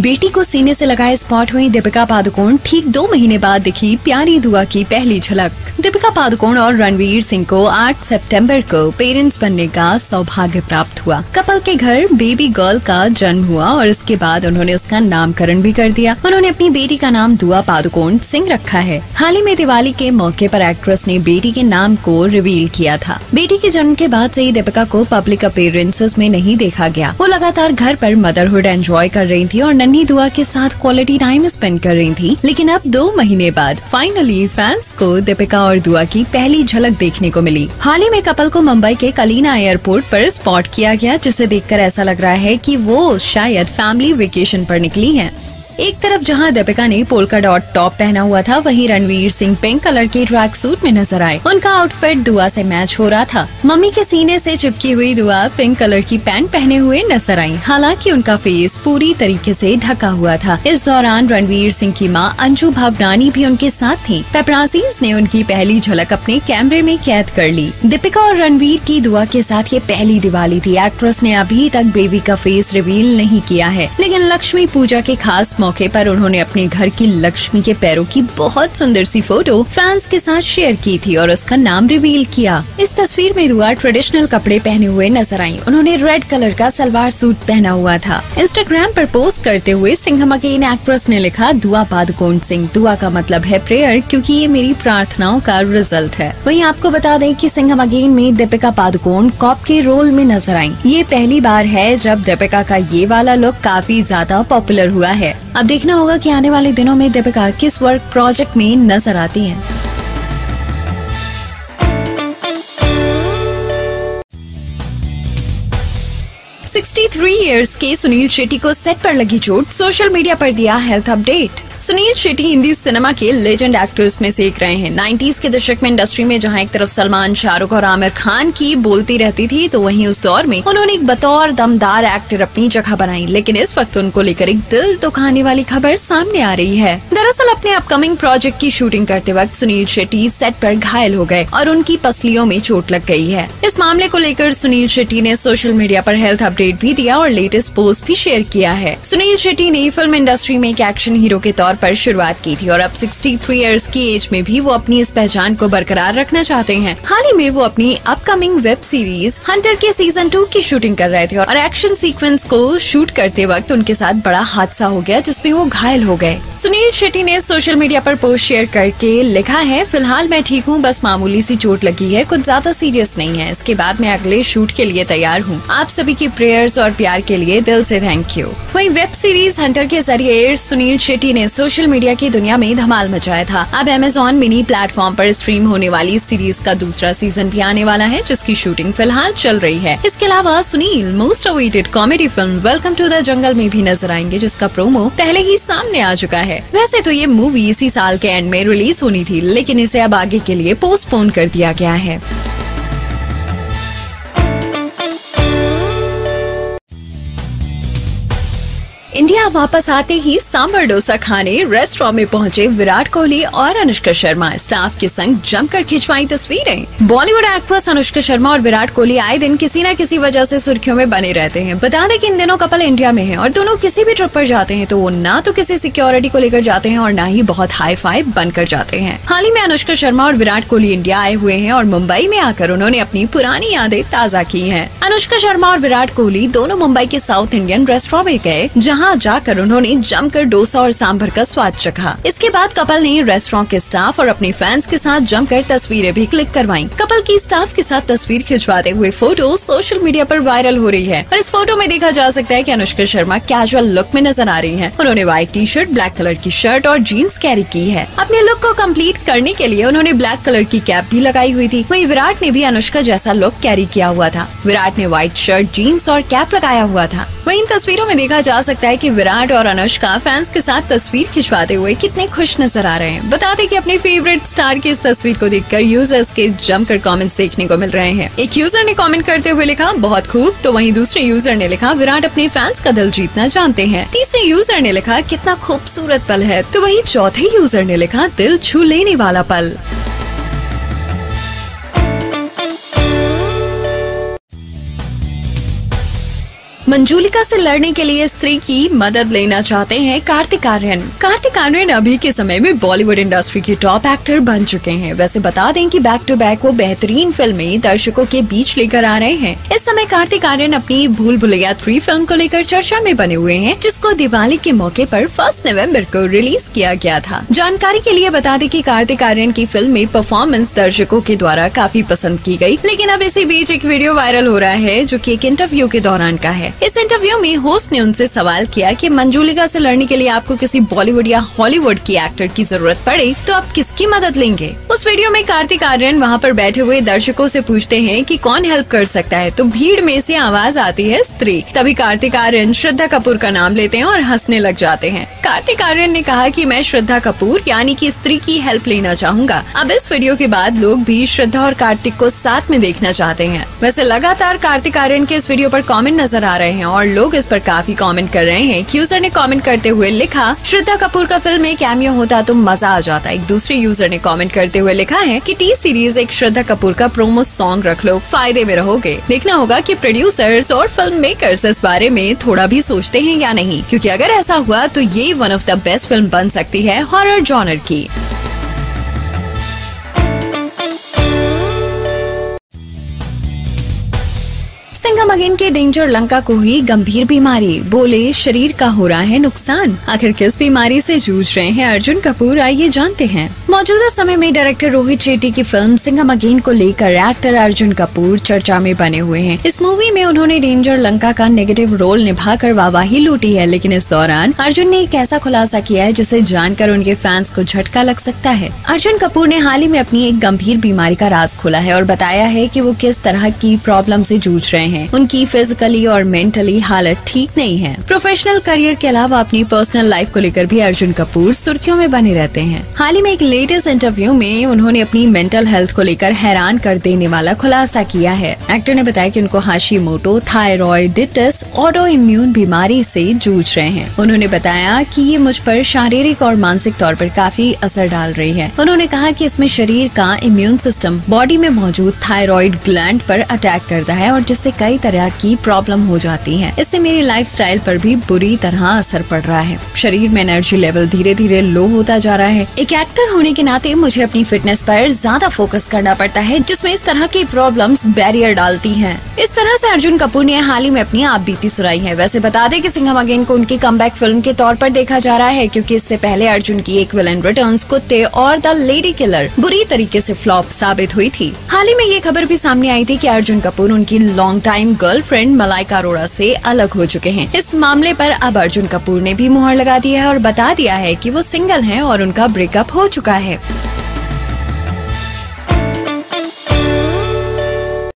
बेटी को सीने से लगाए स्पॉट हुई दीपिका पादुकोण, ठीक दो महीने बाद दिखी प्यारी दुआ की पहली झलक। दीपिका पादुकोण और रणवीर सिंह को 8 सितंबर को पेरेंट्स बनने का सौभाग्य प्राप्त हुआ। कपल के घर बेबी गर्ल का जन्म हुआ और इसके बाद उन्होंने उसका नामकरण भी कर दिया। उन्होंने अपनी बेटी का नाम दुआ पादुकोण सिंह रखा है। हाल ही में दिवाली के मौके पर एक्ट्रेस ने बेटी के नाम को रिवील किया था। बेटी के जन्म के बाद से ही दीपिका को पब्लिक अपेयरेंसेस में नहीं देखा गया। वो लगातार घर पर मदरहुड एंजॉय कर रही थी और नन्ही दुआ के साथ क्वालिटी टाइम स्पेंड कर रही थी। लेकिन अब दो महीने बाद, फाइनली फैंस को दीपिका और दुआ की पहली झलक देखने को मिली हाल ही में कपल को मुंबई के कलीना एयरपोर्ट पर स्पॉट किया गया, जिसे देखकर ऐसा लग रहा है कि वो शायद फैमिली वेकेशन पर निकली हैं। एक तरफ़ जहाँ दीपिका ने पोलका डॉट टॉप पहना हुआ था, वहीं रणवीर सिंह पिंक कलर के ट्रैक सूट में नज़र आए। उनका आउटफिट दुआ से मैच हो रहा था। मम्मी के सीने से चिपकी हुई दुआ पिंक कलर की पैंट पहने हुए नज़र आई। हालाँकि उनका फेस पूरी तरीके से ढका हुआ था। इस दौरान रणवीर सिंह की माँ अंजू भवनानी भी उनके साथ थी। पेपरासीज ने उनकी पहली झलक अपने कैमरे में कैद कर ली। दीपिका और रणवीर की दुआ के साथ ये पहली दिवाली थी। एक्ट्रेस ने अभी तक बेबी का फेस रिवील नहीं किया है, लेकिन लक्ष्मी पूजा के खास मौके पर उन्होंने अपने घर की लक्ष्मी के पैरों की बहुत सुंदर सी फ़ोटो फैंस के साथ शेयर की थी और उसका नाम रिवील किया। इस तस्वीर में दुआ ट्रेडिशनल कपड़े पहने हुए नज़र आई। उन्होंने रेड कलर का सलवार सूट पहना हुआ था। इंस्टाग्राम पर पोस्ट करते हुए सिंघम अगेन एक्ट्रेस ने लिखा, दुआ पादुकोण सिंह, दुआ का मतलब है प्रेयर क्योंकि ये मेरी प्रार्थनाओं का रिज़ल्ट है। वहीं आपको बता दें कि सिंघम अगेन में दीपिका पादुकोण कॉप के रोल में नज़र आई। ये पहली बार है जब दीपिका का ये वाला लुक काफ़ी ज़्यादा पॉपुलर हुआ है। अब देखना होगा कि आने वाले दिनों में दीपिका किस वर्क प्रोजेक्ट में नज़र आती हैं। सिक्सटी थ्री ईयर्स के सुनील शेट्टी को सेट पर लगी चोट सोशल मीडिया पर दिया health update Sunil Shetty Hindi cinema के लेजेंड एक्टर्स में से एक रहे हैं। 90s के दशक में इंडस्ट्री में जहाँ एक तरफ़ सलमान, शाहरुख और आमिर खान की बोलती रहती थी तो वहीं उस दौर में उन्होंने एक बतौर दमदार एक्टर अपनी जगह बनाई। लेकिन इस वक्त उनको लेकर एक दिल दुखाने वाली खबर सामने आ रही है। दरअसल अपने अपकमिंग प्रोजेक्ट की शूटिंग करते वक्त सुनील शेट्टी सेट पर घायल हो गए और उनकी पसलियों में चोट लग गई है। इस मामले को लेकर सुनील शेट्टी ने सोशल मीडिया पर हेल्थ अपडेट भी दिया और लेटेस्ट पोस्ट भी शेयर किया है। सुनील शेट्टी ने फ़िल्म इंडस्ट्री में एक एक्शन हीरो के तौर पर शुरुआत की थी और अब 63 इयर्स की एज में भी वो अपनी इस पहचान को बरकरार रखना चाहते हैं। हाल ही में वो अपनी अपकमिंग वेब सीरीज़ हंटर के सीज़न टू की शूटिंग कर रहे थे और एक्शन सीक्वेंस को शूट करते वक्त उनके साथ बड़ा हादसा हो गया जिसमें वो घायल हो गए। सुनील शेट्टी ने सोशल मीडिया पर पोस्ट शेयर करके लिखा है, फ़िलहाल मैं ठीक हूँ, बस मामूली सी चोट लगी है, कुछ ज़्यादा सीरियस नहीं है। इसके बाद मैं अगले शूट के लिए तैयार हूँ। आप सभी की प्रेयर्स और प्यार के लिए दिल से थैंक यू वहीं वेब सीरीज़ हंटर के ज़रिए सुनील शेट्टी ने सोशल मीडिया की दुनिया में धमाल मचाया था। अब अमेजोन मिनी प्लेटफॉर्म पर स्ट्रीम होने वाली सीरीज़ का दूसरा सीज़न भी आने वाला है, जिसकी शूटिंग फ़िलहाल चल रही है। इसके अलावा Sunil most awaited comedy film Welcome to the Jungle में भी नज़र आएँगे, जिसका प्रोमो पहले ही सामने आ चुका है। वैसे तो ये मूवी इसी साल के एंड में रिलीज़ होनी थी, लेकिन इसे अब आगे के लिए पोस्टपोन कर दिया गया है। इंडिया वापस आते ही सांबर डोसा खाने रेस्टोरेंट में पहुँचे विराट कोहली और अनुष्का शर्मा। स्टाफ के संग जमकर खिंचवाई तस्वीरें। बॉलीवुड एक्ट्रेस अनुष्का शर्मा और विराट कोहली आए दिन किसी न किसी वजह से सुर्खियों में बने रहते हैं। बता दें कि इन दिनों कपल इंडिया में है और दोनों किसी भी ट्रिप पर जाते हैं तो वो ना तो किसी सिक्योरिटी को लेकर जाते हैं और न ही बहुत हाई फाई बनकर जाते हैं। हाल ही में अनुष्का शर्मा और विराट कोहली इंडिया आए हुए हैं और मुंबई में आकर उन्होंने अपनी पुरानी यादें ताज़ा की हैं। अनुष्का शर्मा और विराट कोहली दोनों मुंबई के साउथ इंडियन रेस्टोरेंट में गए, जहाँ जाकर उन्होंने जमकर डोसा और सांभर का स्वाद चखा। इसके बाद कपल ने रेस्टोरेंट के स्टाफ और अपने फैंस के साथ जमकर तस्वीरें भी क्लिक करवाई। कपल की स्टाफ के साथ तस्वीर खिंचवाते हुए फ़ोटो सोशल मीडिया पर वायरल हो रही है। और इस फ़ोटो में देखा जा सकता है कि अनुष्का शर्मा कैजुअल लुक में नज़र आ रही है। उन्होंने white T shirt black colour की शर्ट और जीन्स कैरी की है। अपने लुक को कंप्लीट करने के लिए उन्होंने ब्लैक कलर की कैप भी लगाई हुई थी। वही विराट ने भी अनुष्का जैसा लुक कैरी किया हुआ था। विराट ने व्हाइट शर्ट जीन्स और कैप लगाया हुआ था। वही इन तस्वीरों में देखा जा सकता है कि विराट और अनुष्का फैंस के साथ तस्वीर खिंचवाते हुए कितने खुश नज़र आ रहे हैं। बता दें कि अपने फेवरेट स्टार की इस तस्वीर को देखकर यूज़र्स के जमकर कमेंट्स देखने को मिल रहे हैं। एक यूज़र ने कमेंट करते हुए लिखा, बहुत खूब। तो वहीं दूसरे यूज़र ने लिखा, विराट अपने फैंस का दिल जीतना जानते हैं। तीसरे यूज़र ने लिखा, कितना खूबसूरत पल है। तो वही चौथे यूज़र ने लिखा, दिल छू लेने वाला पल। मंजूलिका से लड़ने के लिए स्त्री की मदद लेना चाहते हैं कार्तिक आर्यन। कार्तिक आर्यन अभी के समय में बॉलीवुड इंडस्ट्री के टॉप एक्टर बन चुके हैं। वैसे बता दें कि बैक टू बैक वो बेहतरीन फ़िल्में दर्शकों के बीच लेकर आ रहे हैं। इस समय कार्तिक आर्यन अपनी भूल भुलैया थ्री फ़िल्म को लेकर चर्चा में बने हुए हैं, जिसको दिवाली के मौके पर फ़र्स्ट नवंबर को रिलीज़ किया गया था। जानकारी के लिए बता दें कि कार्तिक आर्यन की फ़िल्म में परफॉर्मेंस दर्शकों के द्वारा काफ़ी पसंद की गई, लेकिन अब इसी बीच एक वीडियो वायरल हो रहा है, जो की एक इंटरव्यू के दौरान का है। इस इंटरव्यू में होस्ट ने उनसे सवाल किया कि मंजूलिका से लड़ने के लिए आपको किसी बॉलीवुड या हॉलीवुड की एक्टर की ज़रूरत पड़े तो आप किसकी मदद लेंगे? उस वीडियो में कार्तिक आर्यन वहाँ पर बैठे हुए दर्शकों से पूछते हैं कि कौन हेल्प कर सकता है तो भीड़ में से आवाज़ आती है स्त्री। तभी कार्तिक आर्यन श्रद्धा कपूर का नाम लेते हैं और हंसने लग जाते हैं। कार्तिक आर्यन ने कहा कि मैं श्रद्धा कपूर, यानी कि स्त्री की हेल्प लेना चाहूँगा। अब इस वीडियो के बाद लोग भी श्रद्धा और कार्तिक को साथ में देखना चाहते हैं। वैसे लगातार कार्तिक आर्यन के इस वीडियो पर कमेंट नज़र आ रहे हैं और लोग इस पर काफ़ी कमेंट कर रहे हैं। यूज़र ने कमेंट करते हुए लिखा, श्रद्धा कपूर का फ़िल्म में कैमियो होता तो मज़ा आ जाता। एक दूसरे यूज़र ने कमेंट करते हुए लिखा है कि टी सीरीज़ एक श्रद्धा कपूर का प्रोमो सॉन्ग रख लो, फ़ायदे में रहोगे। देखना होगा कि प्रोड्यूसर्स और फ़िल्म मेकर्स इस बारे में थोड़ा भी सोचते हैं या नहीं, क्योंकि अगर ऐसा हुआ तो ये one of the best film बन सकती है हॉरर जॉनर की। सिंघम अगेन के डेंजर लंका को हुई गंभीर बीमारी। बोले, शरीर का हो रहा है नुकसान। आखिर किस बीमारी से जूझ रहे हैं अर्जुन कपूर? आइए जानते हैं। मौजूदा समय में डायरेक्टर रोहित शेट्टी की फ़िल्म सिंघम अगेन को लेकर एक्टर अर्जुन कपूर चर्चा में बने हुए हैं। इस मूवी में उन्होंने डेंजर लंका का नेगेटिव रोल निभाकर वाहवाही लूटी है, लेकिन इस दौरान अर्जुन ने एक ऐसा खुलासा किया है जिसे जानकर उनके फैंस को झटका लग सकता है। अर्जुन कपूर ने हाल ही में अपनी एक गंभीर बीमारी का राज खोला है और बताया है की वो किस तरह की प्रॉब्लम ऐसी जूझ रहे हैं। उनकी फिजिकली और मेंटली हालत ठीक नहीं है। प्रोफेशनल करियर के अलावा अपनी पर्सनल लाइफ को लेकर भी अर्जुन कपूर सुर्खियों में बने रहते हैं। हाल ही में एक लेटेस्ट इंटरव्यू में उन्होंने अपनी मेंटल हेल्थ को लेकर हैरान कर देने वाला खुलासा किया है। एक्टर ने बताया कि उनको Hashimoto thyroiditis autoimmune बीमारी से जूझ रहे हैं। उन्होंने बताया कि ये मुझ पर शारीरिक और मानसिक तौर पर काफ़ी असर डाल रही है। उन्होंने कहा कि इसमें शरीर का इम्यून सिस्टम बॉडी में मौजूद थायराइड ग्लैंड पर अटैक करता है और जिससे कई तरह की प्रॉब्लम हो जाती है। इससे मेरी लाइफ स्टाइल पर भी बुरी तरह असर पड़ रहा है। शरीर में एनर्जी लेवल धीरे धीरे लो होता जा रहा है। एक एक्टर होने के नाते मुझे अपनी फिटनेस पर ज़्यादा फोकस करना पड़ता है, जिसमें इस तरह की प्रॉब्लम्स बैरियर डालती हैं। इस तरह से अर्जुन कपूर ने हाल ही में अपनी आप बीती सुनाई है। वैसे बता दें कि सिंघम अगेन को उनकी कम फ़िल्म के तौर पर देखा जा रहा है, क्योंकि इससे पहले अर्जुन की एक विलन रिटर्न कुत्ते और द लेडी किलर बुरी तरीके से फ्लॉप साबित हुई थी। हाल ही में ये खबर भी सामने आई थी कि अर्जुन कपूर उनकी long time girlfriend Malaika Arora से अलग हो चुके हैं। इस मामले पर अब अर्जुन कपूर ने भी मुहर लगा दी है और बता दिया है कि वो सिंगल हैं और उनका ब्रेकअप हो चुका है।